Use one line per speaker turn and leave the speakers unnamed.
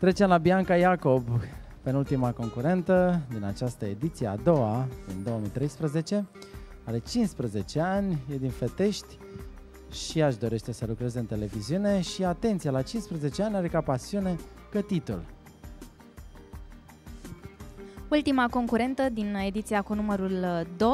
Trecem la Bianca Iacob, penultima concurentă din această ediție, a doua, din 2013. Are 15 ani, e din Fetești și ea își dorește să lucreze în televiziune și, atenție, la 15 ani are ca pasiune cătitul.
Ultima concurentă din ediția cu numărul 2